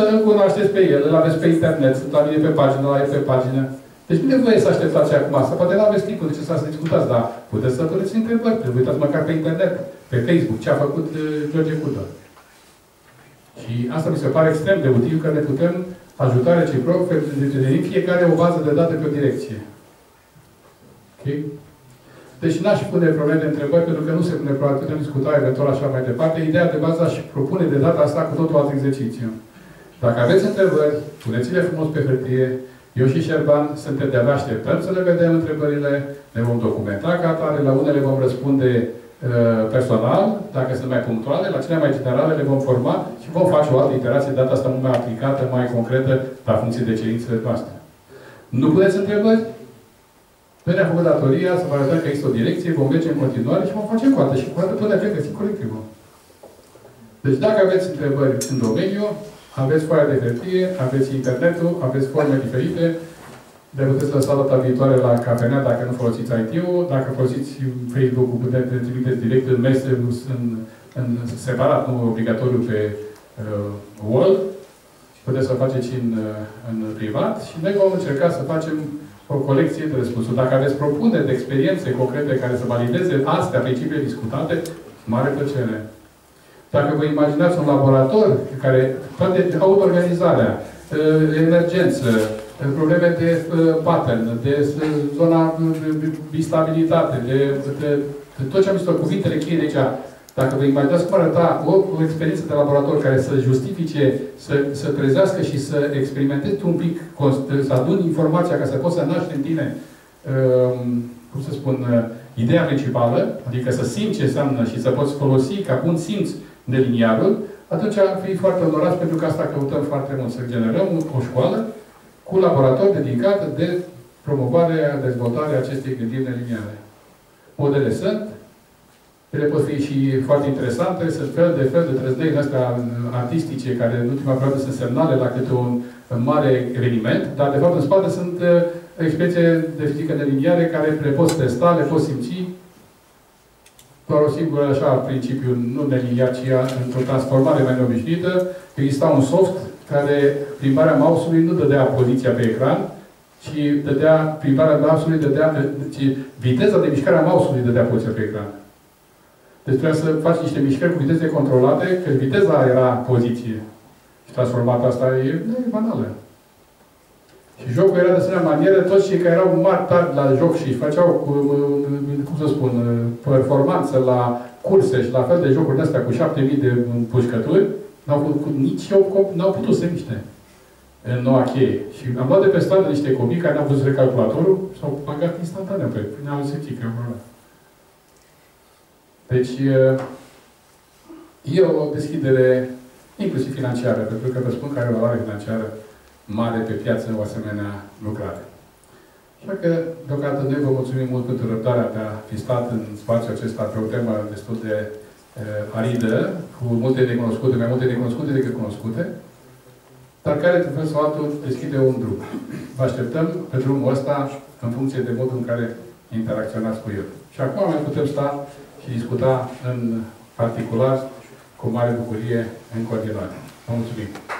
să îl cunoașteți pe el, îl aveți pe internet, sunt la mine pe pagină, la el pe pagină. Deci nu nevoie să așteptați acum asta. Poate nu aveți timpul de ce să discutați, dar puteți să puneți întrebări. Trebuie uitați măcar pe internet, pe Facebook, ce a făcut uh, George Cudă. Și asta mi se pare extrem de util că ne putem ajuta reciproc din fiecare o bază de date pe o direcție. Ok? Deci n-aș pune probleme de întrebări, pentru că nu se pune probleme, putem discuta eventual așa mai departe. Ideea de bază aș propune de data asta cu totul alt exercițiu. Dacă aveți întrebări, puneți-le frumos pe hârtie. Eu și Șerban suntem de-abia așteptăm să le vedem întrebările, ne vom documenta ca atare, la unele vom răspunde uh, personal, dacă sunt mai punctuale, la cele mai generale le vom forma și vom face o altă iterație, data asta mult mai aplicată, mai concretă, la funcție de cerințele noastre. Nu puneți întrebări? Noi ne-am făcut datoria să vă arătăm că există o direcție, vom merge în continuare și vom face cu atât și cu atât până ce găsim colectivul. Deci dacă aveți întrebări în domeniu, aveți foaia de hârtie, aveți internetul, aveți forme diferite, le puteți lăsa data viitoare la cafenea dacă nu folosiți IT-ul. Dacă folosiți Facebook-ul, puteți trimiteți direct în mesaj în, în, separat, nu obligatoriu pe uh, wall. Puteți să faceți și în, uh, în privat. Și noi vom încerca să facem o colecție de răspunsuri. Dacă aveți propuneri de experiențe concrete care să valideze astea principiile discutate, mare plăcere. Dacă vă imaginați un laborator care toate autoorganizarea, uh, emergență, uh, probleme de uh, pattern, de zona bistabilitate, de, de, de tot ce am zis, cuvintele cheie de aici, dacă vă imaginați cum arăta o, o experiență de laborator care să justifice, să, să trezească și să experimentezi un pic, să aduni informația ca să poți să naști în tine, um, cum să spun, uh, ideea principală, adică să simți ce înseamnă și să poți folosi ca bun simț neliniarul, atunci ar fi foarte onorați pentru că asta căutăm foarte mult, să generăm o școală cu laborator dedicat de promovarea, dezvoltarea acestei gândiri neliniare. Modele sunt, ele pot fi și foarte interesante, sunt fel de fel de trăzdei astea artistice, care în ultima perioadă sunt semnale la câte un mare eveniment, dar de fapt în spate sunt uh, experiențe de fizică neliniare care le poți testa, le poți simți doar o singură așa principiu, nu neliniar, ci într-o transformare mai neobișnuită. Exista un soft care plimbarea mouse-ului nu dădea poziția pe ecran, ci dădea, plimbarea mouse-ului dădea, ci viteza de mișcare a mouse-ului dădea poziția pe ecran. Deci trebuia să faci niște mișcări cu viteze controlate, că viteza era poziție. Și transformata asta e, e banală. Și jocul era de asemenea manieră, toți cei care erau mari tari la joc și făceau, cum să spun, performanță la curse și la fel de jocuri de astea cu 7000 de pușcături, n-au putut, nici eu n-au putut să miște în noua cheie. Și am luat de pe stradă niște copii care n-au văzut recalculatorul și au pagat instantaneu pe ne-au zis că e deci, e o deschidere inclusiv financiară, pentru că vă spun că are o valoare financiară mare pe piață o asemenea lucrare. Așa că, deocamdată, noi vă mulțumim mult pentru răbdarea de a fi stat în spațiul acesta pe o temă destul de uh, aridă, cu multe necunoscute, mai multe necunoscute decât cunoscute, dar care, într-un fel sau altul, deschide un drum. Vă așteptăm pe drumul ăsta în funcție de modul în care interacționați cu el. Și acum mai putem sta și discuta în particular cu mare bucurie în continuare. Vă mulțumim!